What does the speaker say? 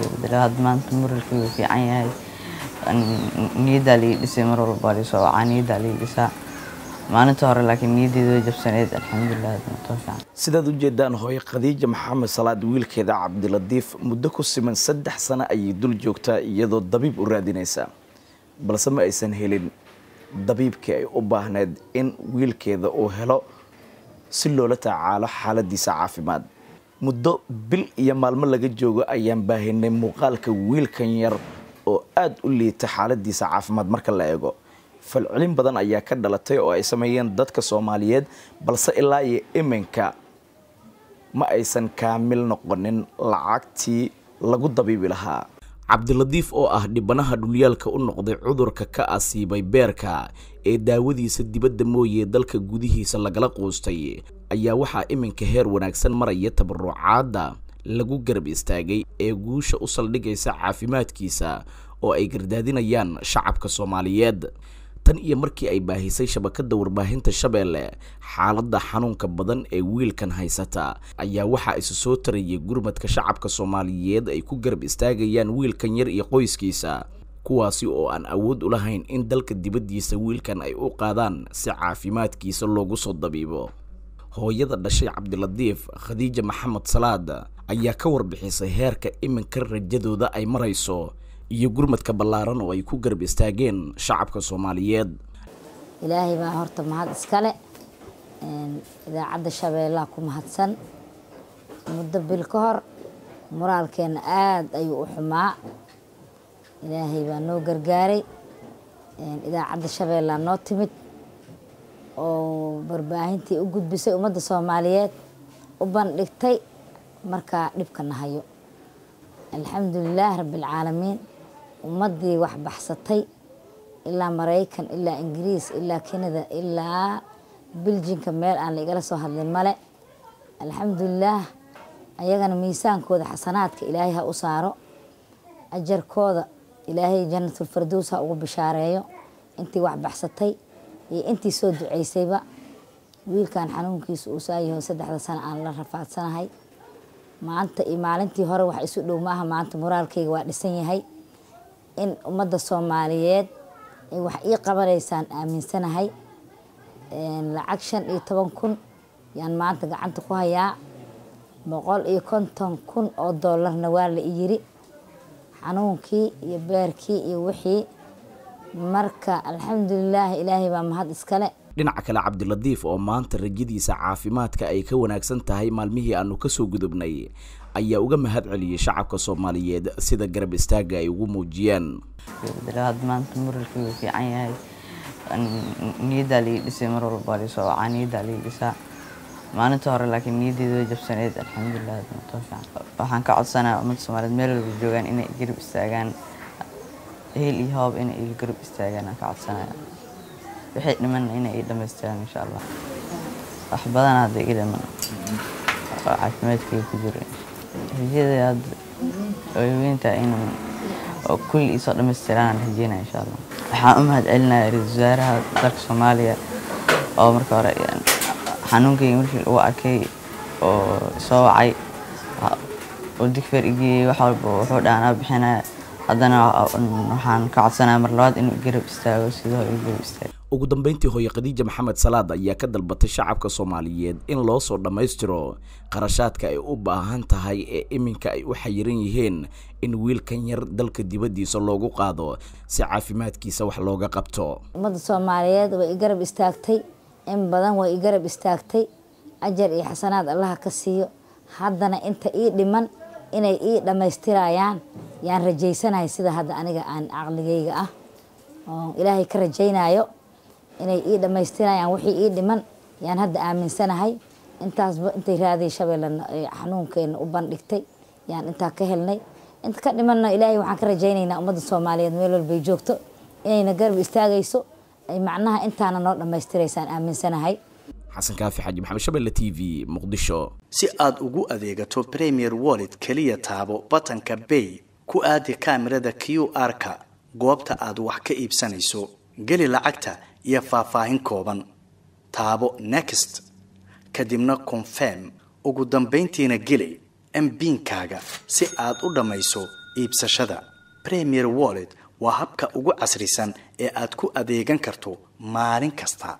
hadda maanta muralkaygu fiican yahay niyaddaa lii dhisay mar walba lisoo wacaa niyaddaa lii dhisaa maalinta hore laakiin niyaddeeda way jabsaneyd alxamdulilah too fiican sidaad hooye khadiija maxamed salaad wiilkeeda cabdilatiif muddo ku siman saddex sano ayay dul joogtaa iyadoo dabiib u raadinaysa balse ma aysan helin dabiibkii ay u baahneyd in wiilkeeda uu helo si loola tacaalo xaaladiisa caafimaad muddo bil iyo maalmo laga joogo ayaan baahinay muuqaalka wiilkan yar oo aada u liita xaaladiisa caafimaad marka la eego. Falcelin badan ayaa ka dhalatay oo ay sameeyeen dadka soomaaliyeed balse ilaa iyo iminka ma aysan kaamil noqonin lacagtii lagu dabiibi lahaa cabdilatiif oo ah dhibanaha dhulyaalka u noqday cudurka ka asiibay beerka ee daawadiisa dibadda mooye dalka gudihiisa lagala quustay ayaa waxaa iminka heer wanaagsan maraya tabarucaadda lagu garab istaagay ee guusha u saldhigaysa caafimaadkiisa oo ay gardaadinayaan shacabka soomaaliyeed tan iyo markii ay baahisay shabakadda warbaahinta shabeelle xaaladda xanuunka badan ee wiilkan haysata ayaa waxaa isu soo tarayay gurmadka shacabka soomaaliyeed ay ku garab istaagayaan wiilkan yar iyo qoyskiisa kuwaasi oo aan awood u lahayn in dalka dibaddiisa wiilkan ay u qaadaan si caafimaadkiisa loogu soo dabiibo. Hooyada dhashay cabdilatiif khadiija maxamed salaad ayaa ka warbixisay heerka iminka rajadooda ay marayso iyo gurmadka ballaaran oo ay ku garab istaageen shacabka soomaaliyeed. Ilaahay baa horta mahad iskale idaacadda shabeellaha ku mahadsan. Muddo bil ka hor moraalkeenna aada ayuu u xumaa. Ilaahay baa noo gargaaray idaacadda shabeellaha noo timid oo barbaahintii u gudbisay ummadda soomaaliyeed u bandhigtay markaa dhibka nahayo alxamdulilaah rabbialcaalamiin ummaddii wax baxsatay ilaa maraykan ilaa ingiriis ilaa kanada ilaa biljinka meel aan la igala soo hadlin male. Alxamdulilaah ayagana miisaankooda xasanaadka ilaahay ha u saaro. Ajarkooda ilaahay janatulfardows ha ugu bishaareeyo. Intii wax baxsatay iyo intii soo duceysayba wiilkan xanuunkiisa uu saayaho saddexda sano aan la rafaadsanahay. Maanta iyo maalintii hore wax isu dhow maaha maanta moraalkayga waa dhisan yahay in ummadda soomaaliyeed ay wax ii qabanaysaan aaminsanahay. Lacag shan iyo toban kun yaan maanta gacanta ku hayaa. Boqol iyo konton kun oo doolarna waa la iyiri xanuunkii iyo beerkii iyo wixii. Marka alxamdulilaah ilaahay baa mahad iskale dhinaca kale cabdilatiif oo maanta rajadiisa caafimaadka ay ka wanaagsan tahay maalmihii aanu ka soo gudubnay ayaa uga mahad celiyey shacabka soomaaliyeed sida garab istaaga ay ugu muujiyeen maanta muralkaygu fiican yahay. Niyaddaa lii dhisay mar walba lisoo wacaa niyaddaa lii dhisaa. Maalinta hore laakiin niyaddeeda way jabsaneyd alxamdulilah waxaan ka codsanayaa ummadda soomaaliyeed meel walba joogaan inay garab istaagaan. Heel iyo hoob inay garab istaagaan aan ka codsanaya waxay dhiman inay ii dhamaystiraan insha allah. Wax badan hadda iga dhiman. Oo caafimaadkayga ku jiro rajada hadda way in oo kulli iisoo dhamaystiraan aan rajeynaya insha allah. Waxaan u mahad celinaya ra'iisul wasaaraha dalka soomaaliya oo marka hore xanuunkayga markii lagu arkay oo soo wacay oo digfeer igeeyey wax walba wuxuu dhaanaa bixinaya haddana waxaan ka codsanaya mar labaad inuu garab istaago sidoo garab istaago ugu dambeyntii hooye khadiija maxamed salaad ayaa ka dalbatay shacabka soomaaliyeed in loo soo dhammaystiro qarashaadka ay u baahan tahay ee iminka ay u xayiran yihiin in wiilkan yar dalka dibaddiisa loogu qaado si caafimaadkiisa wax looga qabto. Ummadda soomaaliyeed way i garab istaagtay in badan way i garab istaagtay. Ajar iyo xasanaad allaha ka siiyo. Haddana inta ii dhiman inay ii dhammaystirayaan yaan rajaysanahay sida hadda aniga aan caqligayga ah oo ilaahay ka rajaynayo inay ii dhammaystirayaan wixii ii dhiman yaan hadda aaminsanahay. Intaasba intay raaday shabeelle xanuunkeena u bandhigtay yaan intaa ka helnay. Inta ka dhimanna ilaahay waxaan ka rajaynaynaa ummadda soomaaliyeed meel walbay joogto. Inayna garab istaagayso ay macnaha intaana noo dhammaystiraysaan aaminsanahay. Xasan kaafi xaaji maxamed shabelle t v muqdisho. Si aad ugu adeegato premier wallet keliya taabo batanka bay ku aadi kaamirada q r-ka goobta aad wax ka iibsanayso geli lacagta iyo faahfaahin kooban. Taabo next kadibna confirm. Ugu dambayntiina geli mbiinkaaga si aad u dhammayso iibsashada. Premier wallet waa habka ugu casrisan ee aad ku adeegan karto maalin kasta